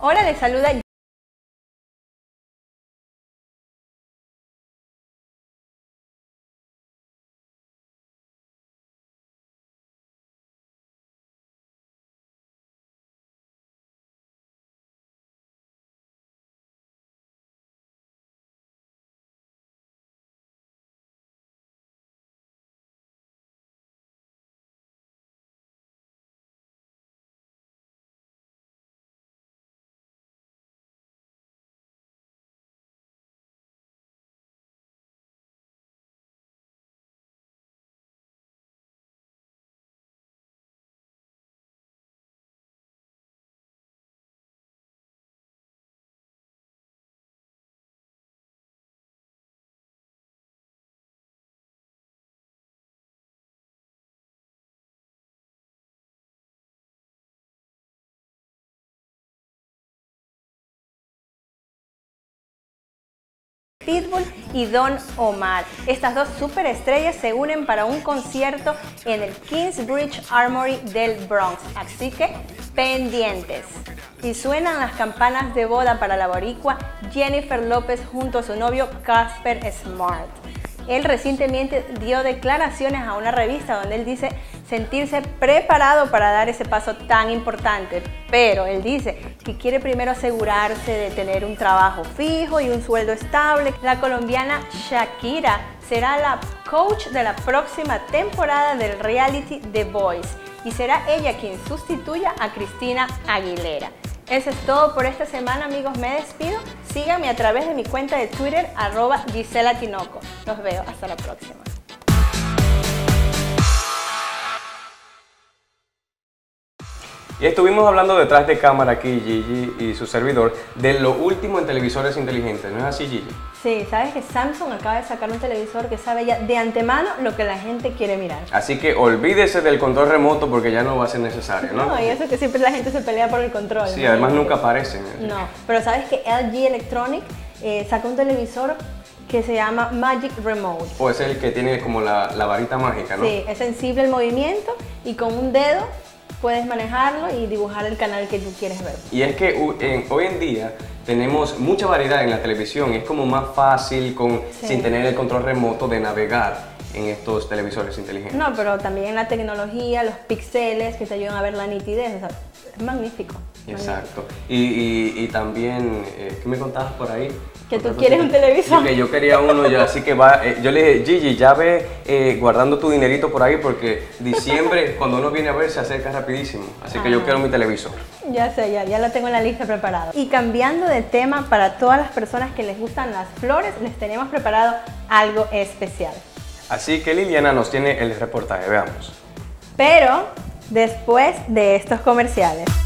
Hola, les saluda Pitbull y Don Omar. Estas dos superestrellas se unen para un concierto en el Kingsbridge Armory del Bronx. Así que pendientes. Y suenan las campanas de boda para la boricua Jennifer López junto a su novio Casper Smart. Él recientemente dio declaraciones a una revista donde él dice sentirse preparado para dar ese paso tan importante, pero él dice que quiere primero asegurarse de tener un trabajo fijo y un sueldo estable. La colombiana Shakira será la coach de la próxima temporada del reality The Voice y será ella quien sustituya a Cristina Aguilera. Eso es todo por esta semana, amigos. Me despido. Síganme a través de mi cuenta de Twitter, arroba Gisela Tinoco. Los veo. Hasta la próxima. Y estuvimos hablando detrás de cámara aquí, Gigi y su servidor, de lo último en televisores inteligentes, ¿no es así, Gigi? Sí, sabes que Samsung acaba de sacar un televisor que sabe ya de antemano lo que la gente quiere mirar. Así que olvídese del control remoto porque ya no va a ser necesario, ¿no? No, y eso que siempre la gente se pelea por el control. Sí, además nunca aparecen. No, pero sabes que LG Electronic eh, sacó un televisor que se llama Magic Remote. O es el que tiene como la, la varita mágica, ¿no? Sí, es sensible el movimiento y con un dedo puedes manejarlo y dibujar el canal que tú quieres ver. Y es que hoy en día tenemos mucha variedad en la televisión, es como más fácil con, sin tener el control remoto de navegar en estos televisores inteligentes. No, pero también la tecnología, los píxeles que te ayudan a ver la nitidez, es magnífico. Exacto. Y, y, también, eh, ¿qué me contabas por ahí? Que tú quieres un televisor. Que yo quería uno, ya, así que va, eh, yo le dije, Gigi, ya ve eh, guardando tu dinerito por ahí porque diciembre, cuando uno viene a ver, se acerca rapidísimo. Así que yo quiero mi televisor. Ya sé, ya, ya lo tengo en la lista preparado. Y cambiando de tema, para todas las personas que les gustan las flores, les tenemos preparado algo especial. Así que Liliana nos tiene el reportaje, veamos. Pero después de estos comerciales.